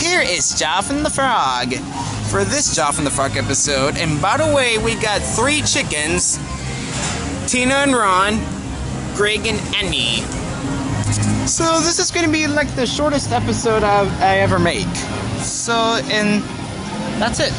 here is Jonathan the Frog for this Jonathan the Frog episode. And by the way, we got three chickens Tina and Ron, Greg and Annie. So this is going to be like the shortest episode I've, I ever make. So, and that's it.